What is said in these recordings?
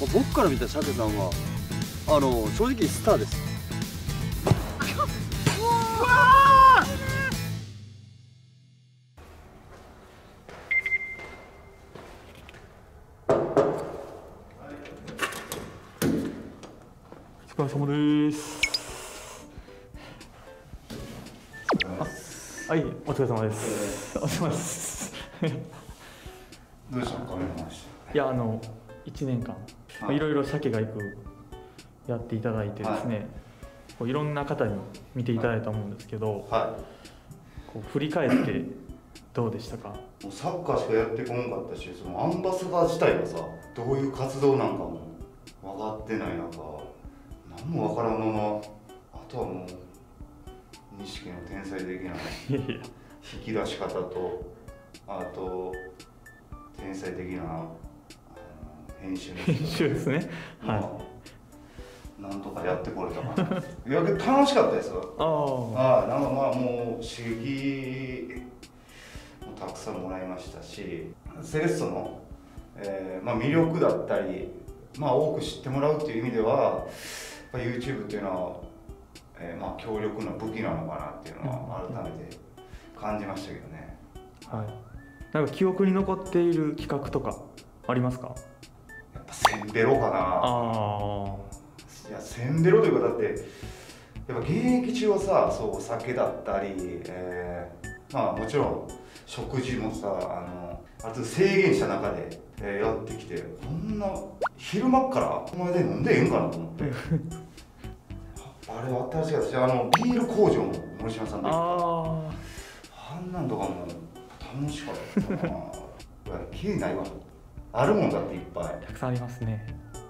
僕から見た鮭さんはあの正直スターです。お疲れ様です。あはい。お疲れ様です。お疲れ様です。どうしたの？いやあの1年間まあいろいろ鮭が行くやっていただいてですね、こういろんな方に見ていただいたと思うんですけど、はこう振り返ってどうでしたか？いもうサッカーしかやってこんかったしそのアンバサダー自体がさどういう活動なんかも分かってない中何も分からんままあとはもう錦の天才的な引き出し方とあと天才的な編集編集ですね。はい。まあなんとかやってこれたかな。いや楽しかったですよ。ああはい、なんかまあもう刺激もたくさんもらいましたしセレッソの、えーまあ、魅力だったり、まあ、多く知ってもらうっていう意味ではやっぱ YouTube っていうのは、えーまあ、強力な武器なのかなっていうのは改めて感じましたけどね。はい。なんか記憶に残っている企画とかありますか？ぱセンベロかな。あいやせんべろというかだってやっぱ現役中はさそうお酒だったり、えーまあもちろん食事もさあのある程度制限した中で、えーやってきてこんな昼間っからお前で飲んでええんかなと思って。あれは新しかったしあのビール工場も森島さんあでああんなんとかも楽しかったな。うわきりないわあるもんだっていっぱい。あたくさんありますね。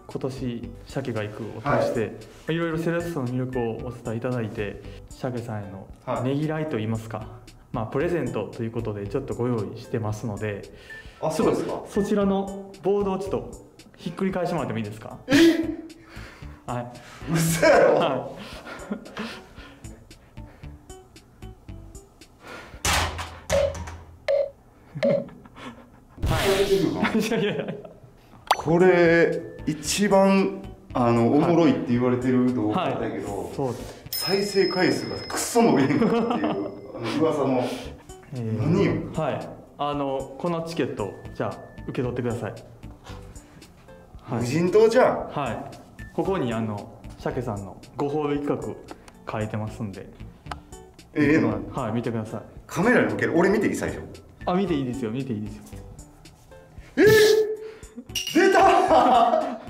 今年鮭が行くを通して、い、ろいろセレッソの魅力をお伝えいただいね鮭さんへのはい。ねぎらいといいますか、まあプレゼントということでちょっとご用意してますのであそうですか。とそちらのボードをちょっとひっくり返してもらってもいいですか？は嘘やろ、い、はい、いやいやこれ一番あのおもろいって言われてる動画だけど、そう。再生回数がクソ伸びへんかっていうあの噂の。えー。何よ？はい。あのこのチケットじゃあ受け取ってください。はい。無人島じゃん。はい。ここにあの鮭さんのご褒美企画書いてますんで。ええの？はい見てください。カメラに向ける？俺見ていい？最初。あ見ていいですよ見ていいですよ出た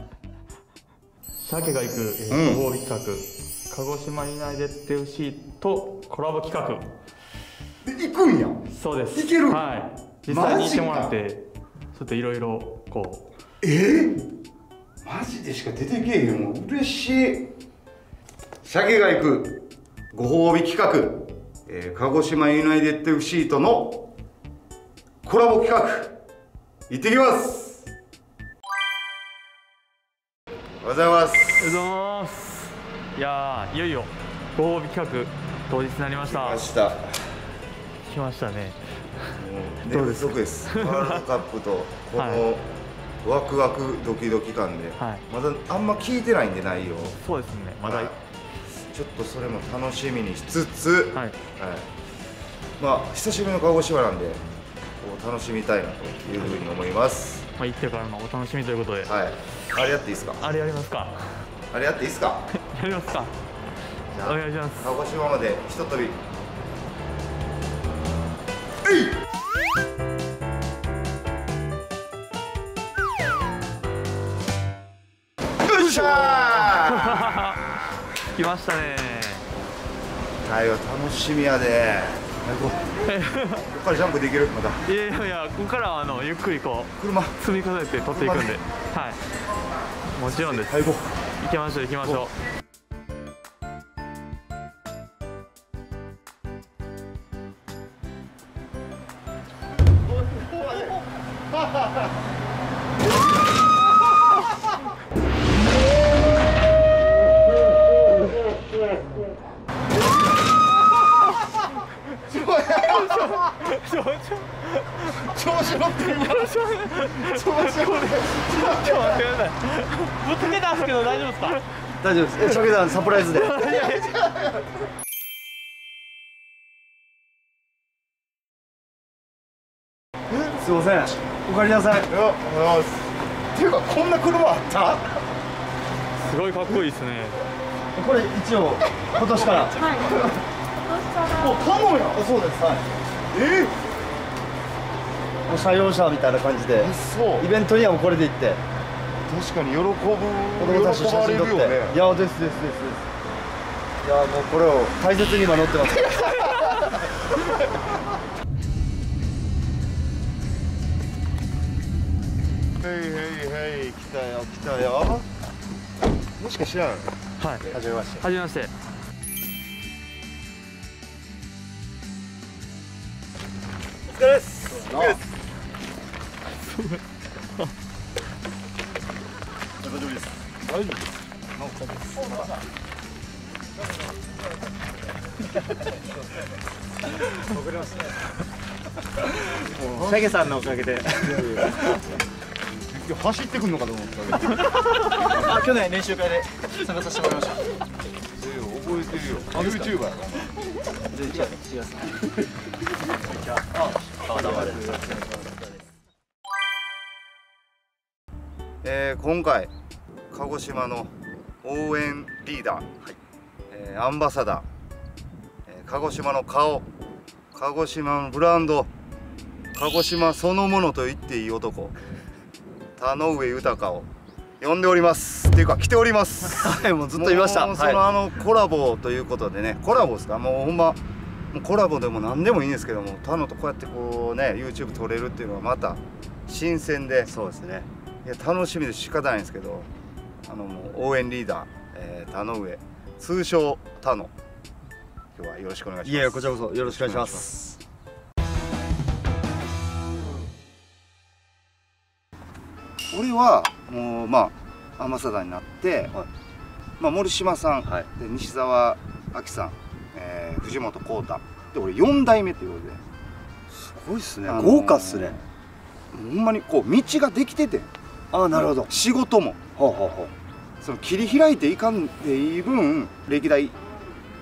鮭が行く、えーご褒美企画。鹿児島ユナイテッド FC とコラボ企画。で行くんや。そうです。いける。はい。実際に行ってもらっマてちょっといろいろこえ？ー、マジでしか出てけえへんもん嬉しい。鮭が行くご褒美企画、えー鹿児島ユナイテッド FC とのコラボ企画行ってきます。おはようございます。うありがとうございます。いやーいよいよご褒美企画当日になりました。明日来ましたね。寝不足です？ワールドカップとこのワクワクドキドキ感で、はい。まだあんま聞いてないんで内容。そうですね。まだ。はい。ちょっとそれも楽しみにしつつ、はい。はい。まあ久しぶりの鹿児島なんでこう楽しみたいなというふうに思います。まあ、行ってからのお楽しみということで、はい。あれやっていいですか？あれやりますか？あれやっていいですか？やりますか？じゃあお願いします。鹿児島までひととびよっしゃ 来ましたね。ーはいよ楽しみやでここからジャンプできる？またいやいやいやここからはあのゆっくりこう車。積み重ねて取っていくんで。はい。もちろんです。はい行きましょう行きましょ調調子乗ってるうちょっと待ってくだぶつけたんですけど大丈夫ですか？大丈夫ですえシャケさんサプライズですいませんおかえりなさいいやっていうかこんな車あったすごいかっこいいですねこれ一応今年からもう頼むよそうですはいえもう車用車みたいな感じでー、そうイベントにはもうこれで行って。確かに喜ぶ子供たちと写真撮って、喜ばれるよね。いやですですですです。いやもうこれを大切に今乗ってます。へいへいへい来たよ来たよ。もしか知らん？はい。はじめまして。はじめましてケさんのおかげで。走ってくんのかと思った。あ去年練習会で参加させてもらいました。覚えてるよ。らえー今回鹿児島の応援リーダー、えーアンバサダー、えー鹿児島の顔。鹿児島のブランド鹿児島そのものと言っていい男。田上豊を呼んでおります。っていうか来ております。はいもうずっといました。その、はあのコラボということでね。コラボですか？もうほんまコラボでも何でもいいんですけども他のとこうやってこうね YouTube 撮れるっていうのはまた新鮮で。いそうですね。いや楽しみで仕方ないんですけどあのもう応援リーダー、えー田上通称田野。今日はよろしくお願いします。いやこちらこそよろしくお願いします俺はもうまあアンバサダーになって、はい。まあ、森島さん、はい。で西澤亜希さん、えー藤本浩太。で俺4代目っていうことで。すごいっすね。あのー豪華っすね。ほんまにこう道ができてて。ああなるほど。仕事も。ほうほうほその切り開いていかんでいい分歴代、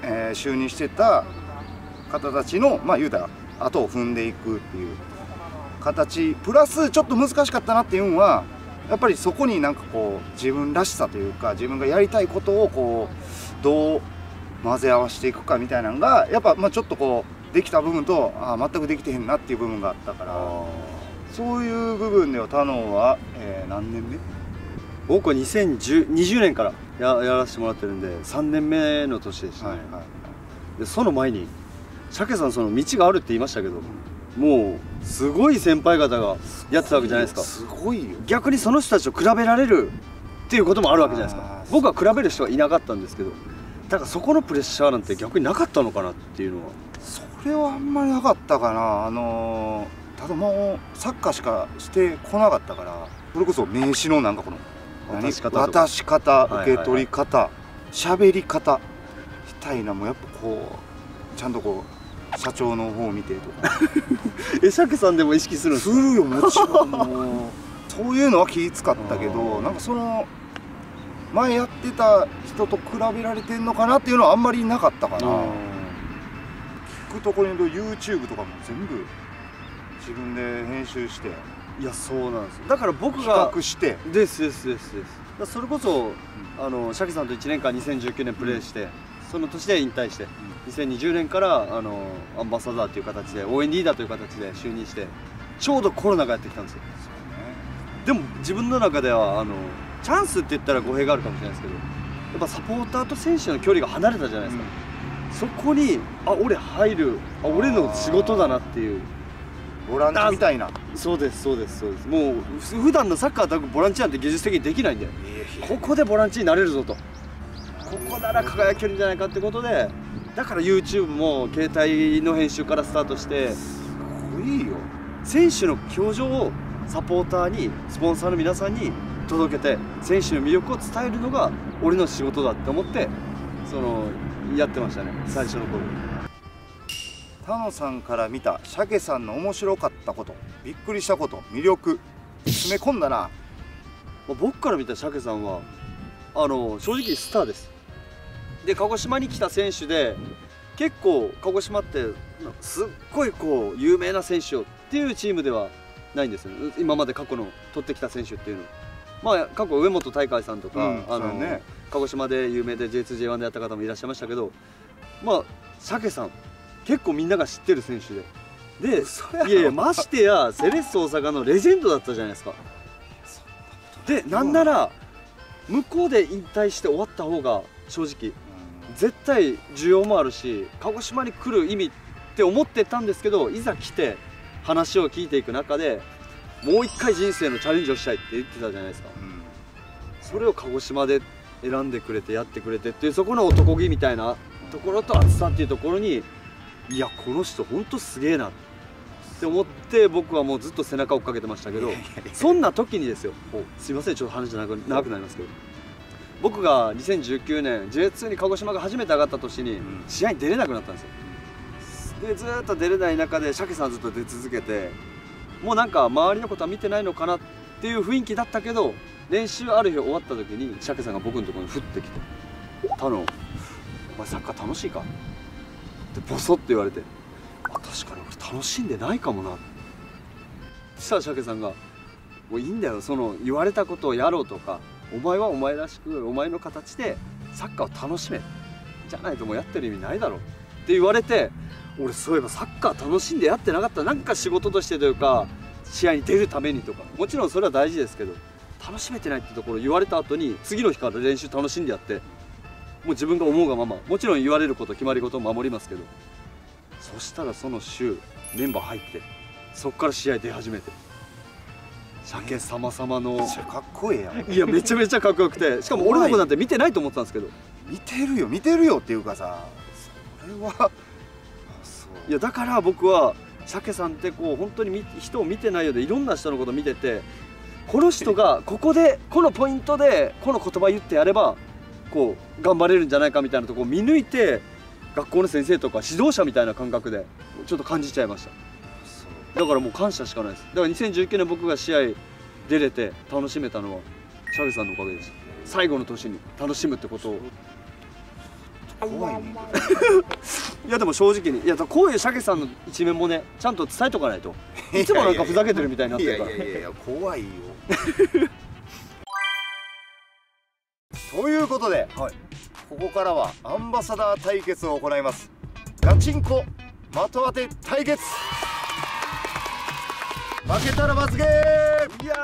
えー就任してた方たちのまあ言うたら後を踏んでいくっていう形。プラスちょっと難しかったなっていうのはやっぱりそこになんかこう自分らしさというか自分がやりたいことをこうどう混ぜ合わせていくかみたいなのがやっぱまあちょっとこうできた部分とあー全くできてへんなっていう部分があったからそういう部分では他のは、えー何年目？僕は2010 20年からややらせてもらってるんで3年目の年でしたね、はいはいでその前に鮭さんその道があるって言いましたけどもうすごい先輩方がやってたわけじゃないですか。すごいよ。逆にその人たちと比べられるっていうこともあるわけじゃないですか。僕は比べる人はいなかったんですけどだからそこのプレッシャーなんて逆になかったのかなっていうのは。それはあんまりなかったかな。あのーただもうサッカーしかしてこなかったからそれこそ名刺のなんかこの何？渡し方渡し方はいはいはい。受け取り方喋、り方。みたいな。もうやっぱこうちゃんとこう社長の方を見てとか え鮭さんでも意識するんでするよもちろん。もうそういうのは気使ったけあどー。なんかその前やってた人と比べられてんのかなっていうのはあんまりなかったかな。聞くところによると YouTube とかも全部自分で編集して。いやそうなんですだから僕企が画して。ですですですです。それこそ、あの鮭さんと1年間2019年プレーして、その年で引退して、2020年からあのアンバサダーという形で応援リーダーという形で就任してちょうどコロナがやってきたんですよ。でも自分の中ではあのチャンスって言ったら語弊があるかもしれないですけどやっぱサポーターと選手の距離が離れたじゃないですか、そこにあ俺入るあ俺の仕事だなっていう。ボランチみたいな。そうですそうですそうです。もうふ普段のサッカーだとボランチなんて技術的にできないんでここでボランチになれるぞとここなら輝けるんじゃないかってことでだから YouTube も携帯の編集からスタートしていいよ。選手の表情をサポーターにスポンサーの皆さんに届けて選手の魅力を伝えるのが俺の仕事だって思ってそのやってましたね最初の頃。田野さんから見た鮭さんの面白かったことびっくりしたこと魅力詰め込んだな。まあ、僕から見た鮭さんはあの正直スターですで鹿児島に来た選手で結構鹿児島ってすっごいこう有名な選手をっていうチームではないんですよね。今まで過去の取ってきた選手っていうの。まあ過去上本大海さんとか、うんあのね。鹿児島で有名で J2J1 でやった方もいらっしゃいましたけどまあ鮭さん結構みんなが知ってる選手で。でいやいやましてやセレッソ大阪のレジェンドだったじゃないですか。でなんなら向こうで引退して終わった方が正直絶対需要もあるし鹿児島に来る意味って思ってたんですけどいざ来て話を聞いていく中でもう一回人生のチャレンジをしたいって言ってたじゃないですか。うん。それを鹿児島で選んでくれてやってくれてっていうそこの男気みたいなところと熱さっていうところにいやこの人ほんとすげえなって思って僕はもうずっと背中を追っかけてましたけどそんな時にですよ。すいません。ちょっと話長く長くなりますけど僕が2019年 J2 に鹿児島が初めて上がった年にん試合に出れなくなったんですよでずーっと出れない中で鮭さんずっと出続けてもうなんか周りのことは見てないのかなっていう雰囲気だったけど練習ある日終わった時に鮭さんが僕のところに降ってきて「太郎お前サッカー楽しいか?」ってボソって言われて「あ確かに俺楽しんでないかもな」そしたら鮭さんが「もういいんだよその言われたことをやろうとかお前はお前らしくお前の形でサッカーを楽しめ。じゃないともうやってる意味ないだろ」って言われて俺そういえばサッカー楽しんでやってなかった。なんか仕事としてというか試合に出るためにとか。もちろんそれは大事ですけど楽しめてないってところ言われた後に次の日から練習楽しんでやって。もう自分が思うがまま。もちろん言われること決まり事を守りますけど。そしたらその週メンバー入ってそこから試合出始めて。鮭様様の。かっこええやん。いやめちゃめちゃかっこよくて。しかも俺の子なんて見てないと思ってたんですけど。見てるよ見てるよっていうかさ。それは。いやだから僕は鮭さんってこう本当にみ人を見てないようでいろんな人のこと見ててこの人がここでこのポイントでこの言葉言ってやればこう頑張れるんじゃないかみたいなところを見抜いて学校の先生とか指導者みたいな感覚でちょっと感じちゃいましただからもう感謝しかないです。だから2019年僕が試合出れて楽しめたのは鮭さんのおかげです。最後の年に楽しむってことを。怖いね。いやでも正直にいやこういう鮭さんの一面もねちゃんと伝えとかないと。いつもなんかふざけてるみたいになってるから。いやいやいや怖いよ。ということで、ここからはアンバサダー対決を行います。ガチンコ的当て対決負けたら罰ゲーム。いや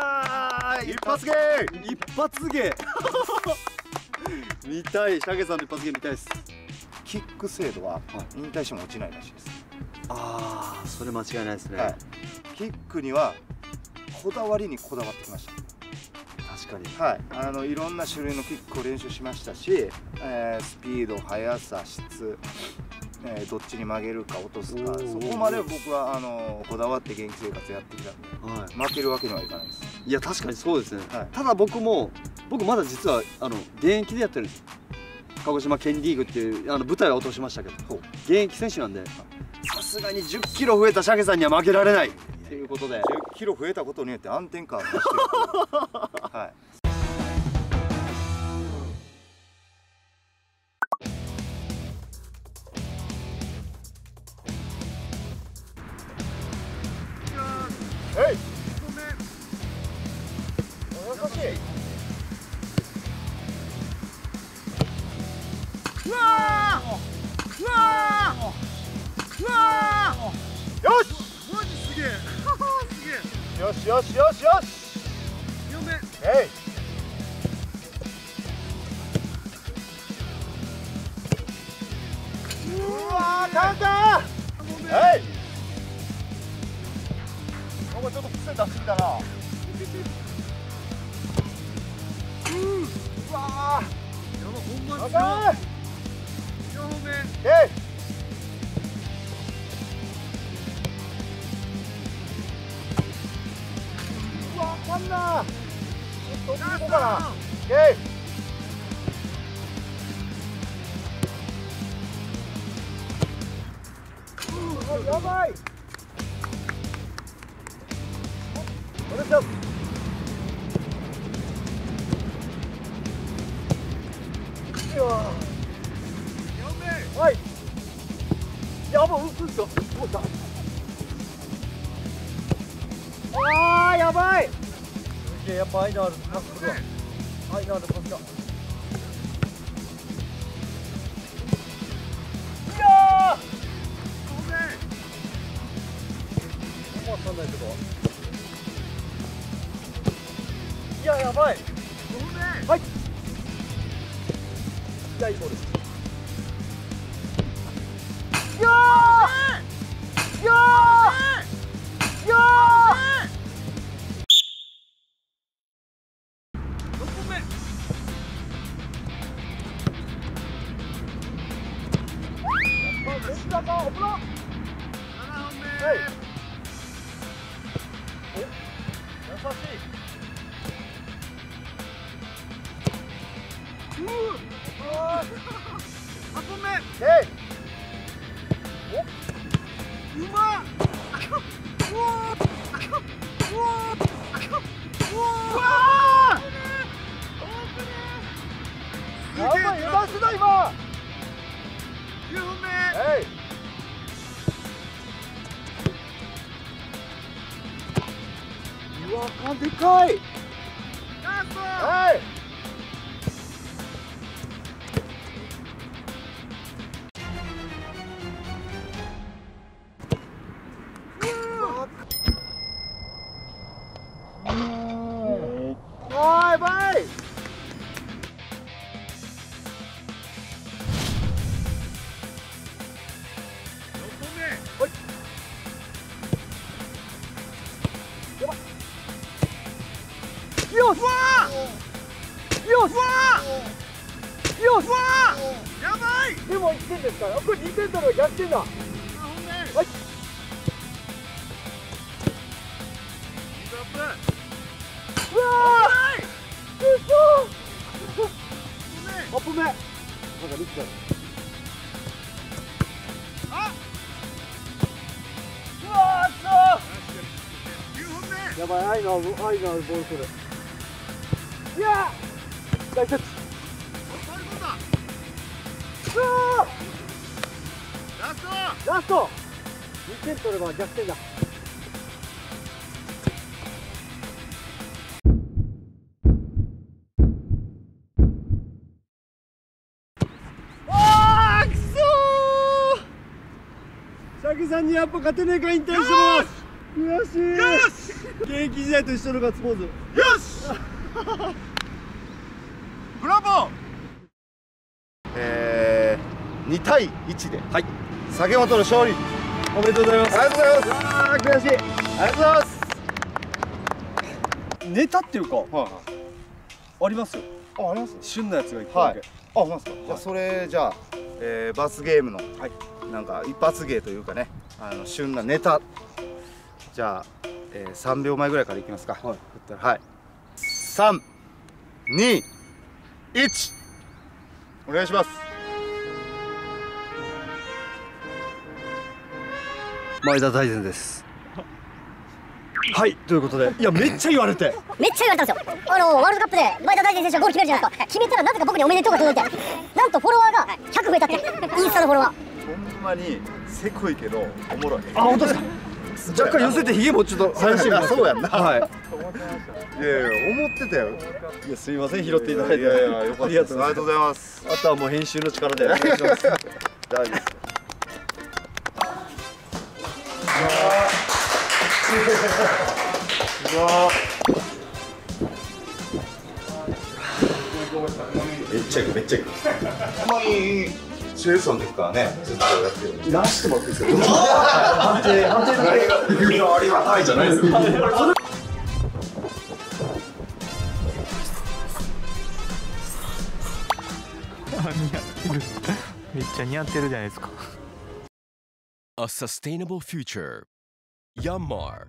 ー一発ゲーム。一発芸見たい鮭さんの一発芸見たいです。キック精度は引退しても落ちないらしいです、ああそれ間違いないですね、はい、キックにはこだわりにこだわってきました。確かに。はい、あのいろんな種類のキックを練習しましたし、えースピード、速さ、質、えーどっちに曲げるか落とすかそこまで僕はあのこだわって現役生活やってきたんはで負けるわけにはいかないです。い、いや確かにそうですね、はい。ただ僕も僕まだ実はあの現役でやってるんです。鹿児島県リーグっていうあの舞台は落としましたけど現役選手なんでさすがに1 0キロ増えた鮭さんには負けられない。っていうことで。1 0キロ増えたことによって安定感を出してる はいはいやばいやばいしはい。やば、つっと。ああ、やばい。やばい、やっイナール。アイナール、さすが。いややばい。はいいやい。いボール8本目えいうまっやばい油断してた今9本目えいうわかでかい。ラスト。はいやばい愛のある愛のあるボールそれいやー大接取り込んだうわラスト。ラスト。2点取れば逆転だ。さんにやっぱ勝てねえか引退してます。悔し。いよし。現役時代と一緒のガッツポーズ。よし。ブラボー。えー、2対1で、はい、酒本の勝利。おめでとうございます。ありがとうございます。あー悔しい。ありがとうございます。ネタっていうかはいあります？よああります。旬なやつがいっぱいあるあ、ほんまですか。じゃあそれじゃあ、えー、罰ゲームの、なんか一発芸というかね、あの旬なネタ。じゃあ、えー、3秒前ぐらいからいきますか。はい。振ったらはい。三、二、一。お願いします。前田大然です はいということでいやめっちゃ言われてめっちゃ言われたんですよあのワールドカップで前田大然選手がゴール決めるじゃないですか決めたらなぜか僕におめでとうが届いてなんとフォロワーが100増えたってインスタのフォロワーほんまにせこいけどおもろい。あ本当ですか？若干寄せてひげもちょっと生やしてみあます そうやんな。はいいやいや思ってたよ。いやすみません拾っていただいていやいやよかったです。ありがとうあございます。あとはもう編集の力でお願いします 大丈夫です。めっちゃいくめっちゃいくシェルソンの時からねずっとやってる直してもらっていいですか？判定判定ありがたいじゃないですか。めっちゃ似合ってるじゃないですか。A sustainable future. Yanmar.